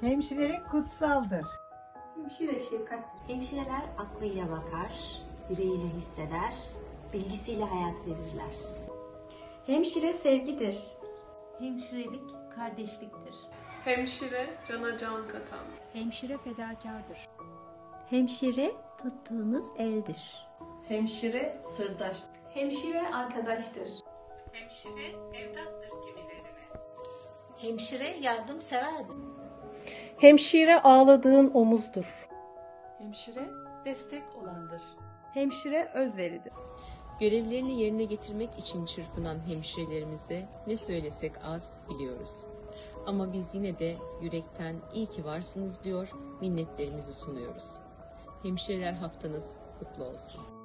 Hemşirelik kutsaldır. Hemşire şefkattir. Hemşireler aklıyla bakar, yüreğiyle hisseder, bilgisiyle hayat verirler. Hemşire sevgidir. Hemşirelik kardeşliktir. Hemşire cana can katan. Hemşire fedakardır. Hemşire tuttuğunuz eldir. Hemşire sırdaş. Hemşire arkadaştır. Hemşire evlattır kimilerine. Hemşire yardımseverdir. Hemşire ağladığın omuzdur. Hemşire destek olandır. Hemşire özveridir. Görevlerini yerine getirmek için çırpınan hemşirelerimize ne söylesek az biliyoruz. Ama biz yine de yürekten iyi ki varsınız diyor, minnetlerimizi sunuyoruz. Hemşireler haftanız kutlu olsun.